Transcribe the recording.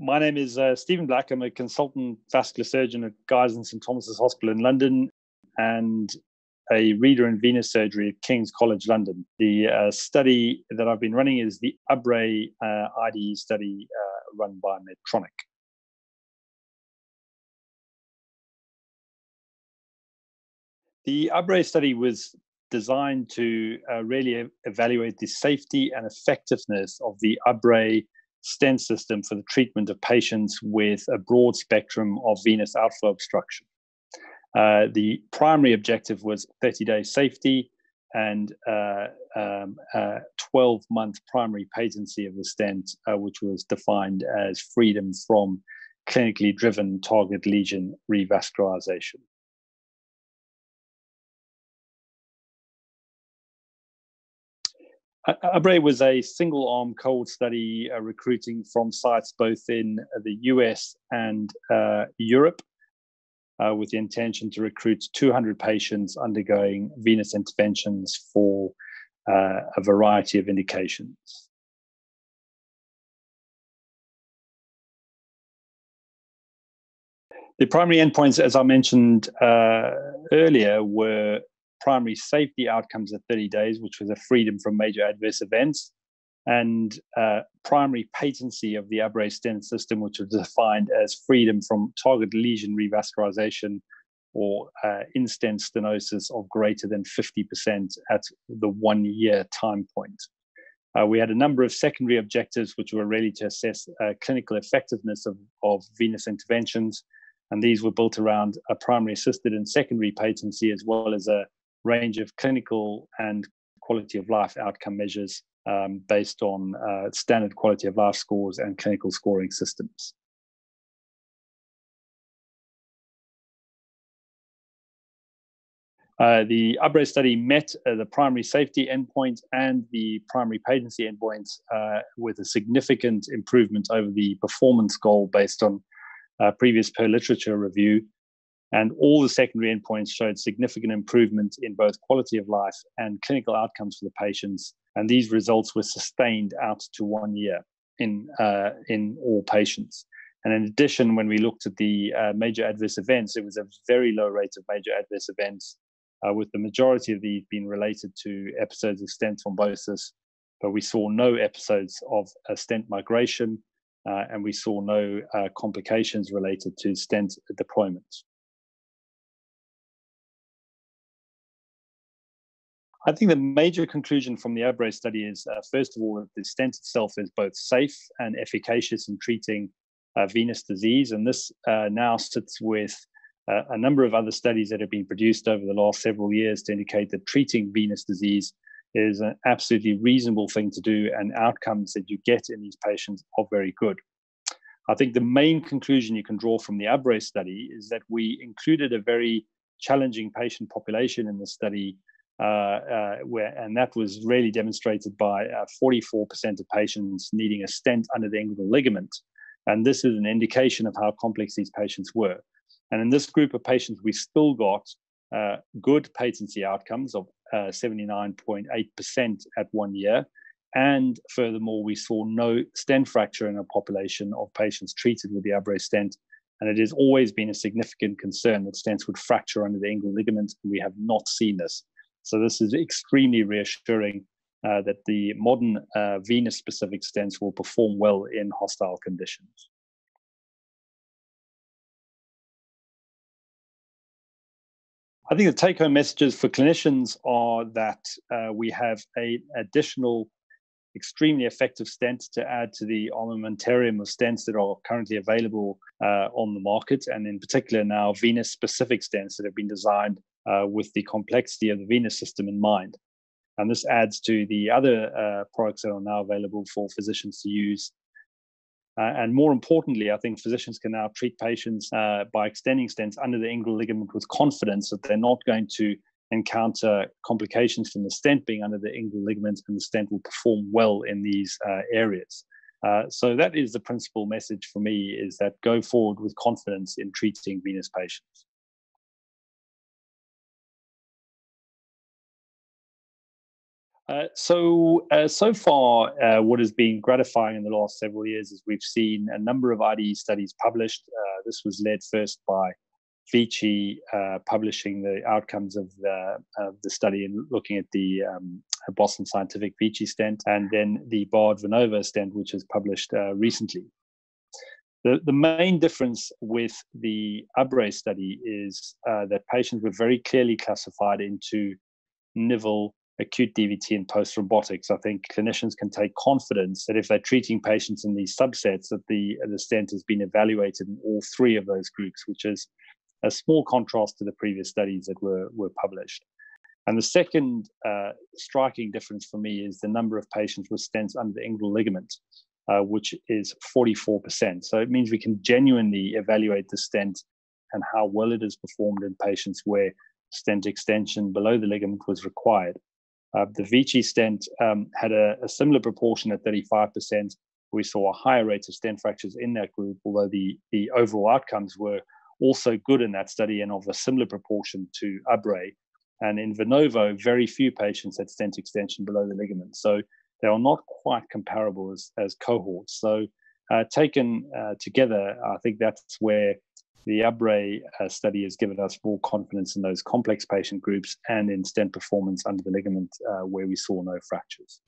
My name is uh, Stephen Black. I'm a consultant vascular surgeon at Guy's and St Thomas's Hospital in London and a reader in venous surgery at King's College London. The uh, study that I've been running is the ABRE uh, IDE study uh, run by Medtronic. The ABRE study was designed to uh, really evaluate the safety and effectiveness of the ABRE stent system for the treatment of patients with a broad spectrum of venous outflow obstruction. Uh, the primary objective was 30 day safety and uh, um, 12 month primary patency of the stent, uh, which was defined as freedom from clinically driven target lesion revascularization. ABRE was a single arm cohort study uh, recruiting from sites both in the US and uh, Europe uh, with the intention to recruit 200 patients undergoing venous interventions for uh, a variety of indications. The primary endpoints, as I mentioned uh, earlier, were primary safety outcomes at 30 days, which was a freedom from major adverse events, and uh, primary patency of the ABRE stent system, which was defined as freedom from target lesion revascularization or uh, in-stent stenosis of greater than 50% at the one year time point. Uh, we had a number of secondary objectives, which were really to assess uh, clinical effectiveness of, of venous interventions. And these were built around a primary assisted and secondary patency, as well as a range of clinical and quality of life outcome measures um, based on uh, standard quality of life scores and clinical scoring systems. Uh, the ABRE study met uh, the primary safety endpoint and the primary patency endpoints uh, with a significant improvement over the performance goal based on uh, previous per literature review and all the secondary endpoints showed significant improvement in both quality of life and clinical outcomes for the patients. And these results were sustained out to one year in, uh, in all patients. And in addition, when we looked at the uh, major adverse events, it was a very low rate of major adverse events, uh, with the majority of these being related to episodes of stent thrombosis. But we saw no episodes of stent migration, uh, and we saw no uh, complications related to stent deployment. I think the major conclusion from the ABRE study is, uh, first of all, that the stent itself is both safe and efficacious in treating uh, venous disease. And this uh, now sits with uh, a number of other studies that have been produced over the last several years to indicate that treating venous disease is an absolutely reasonable thing to do, and outcomes that you get in these patients are very good. I think the main conclusion you can draw from the ABRE study is that we included a very challenging patient population in the study where, and that was really demonstrated by 44% uh, of patients needing a stent under the inguinal ligament. And this is an indication of how complex these patients were. And in this group of patients, we still got uh, good patency outcomes of 79.8% at one year. And furthermore, we saw no stent fracture in a population of patients treated with the ABRE stent. And it has always been a significant concern that stents would fracture under the inguinal ligament. We have not seen this. So this is extremely reassuring uh, that the modern uh, venous-specific stents will perform well in hostile conditions. I think the take-home messages for clinicians are that uh, we have an additional extremely effective stent to add to the armamentarium of stents that are currently available uh, on the market, and in particular now venous-specific stents that have been designed uh, with the complexity of the venous system in mind. And this adds to the other uh, products that are now available for physicians to use. Uh, and more importantly, I think physicians can now treat patients uh, by extending stents under the inguinal ligament with confidence that they're not going to encounter complications from the stent being under the inguinal ligament, and the stent will perform well in these uh, areas. Uh, so that is the principal message for me: is that go forward with confidence in treating venous patients. Uh, so, uh, so far, uh, what has been gratifying in the last several years is we've seen a number of IDE studies published. Uh, this was led first by Vici uh, publishing the outcomes of the, the study and looking at the um, Boston Scientific Vici stent, and then the Bard Venovo stent, which was published recently. The, the main difference with the ABRE study is that patients were very clearly classified into NIVL acute DVT and post-thrombotic, I think clinicians can take confidence that if they're treating patients in these subsets, that the the stent has been evaluated in all three of those groups, which is a small contrast to the previous studies that were were published. And the second uh, striking difference for me is the number of patients with stents under the inguinal ligament, uh, which is 44%. So it means we can genuinely evaluate the stent and how well it is performed in patients where stent extension below the ligament was required. Uh, the Vici stent um, had a, a, similar proportion at 35%. We saw a higher rate of stent fractures in that group, although the, the overall outcomes were also good in that study and of a similar proportion to ABRE. And in Venovo, very few patients had stent extension below the ligament. So they are not quite comparable as, as cohorts. So uh, taken uh, together, I think that's where the ABRE uh, study has given us more confidence in those complex patient groups and in stent performance under the ligament uh, where we saw no fractures.